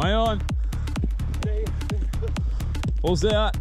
Hang on. All's out.